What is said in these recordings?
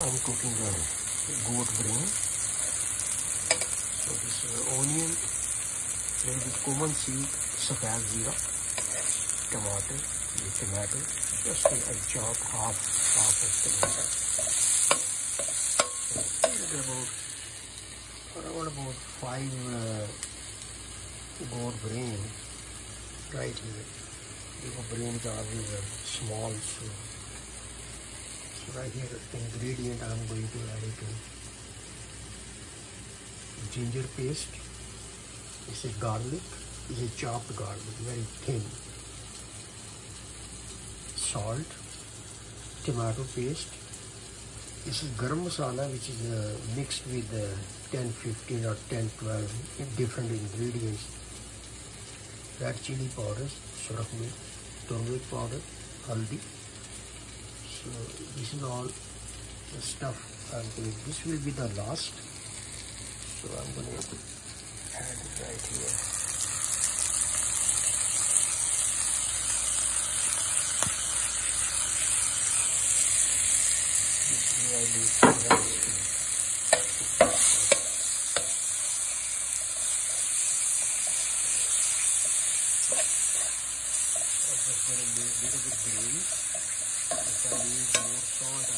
I'm cooking the goat brain. So this is onion, made with cumin seed, safed zira, tomato, the tomato. Just I chop half half of the tomato. About around about five uh, goat brain right here. The brain is always uh, small so right here the ingredient I'm going to add it in ginger paste this is garlic this is chopped garlic very thin salt tomato paste this is garam masala which is uh, mixed with uh, 10 15 or 10 12 different ingredients red chili powder surak turmeric powder haldi so this is all the stuff I'm going this will be the last. So I'm going to add it right here. This is really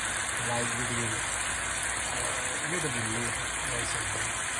like video ये तो बिल्ली वैसे